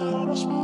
Spanish.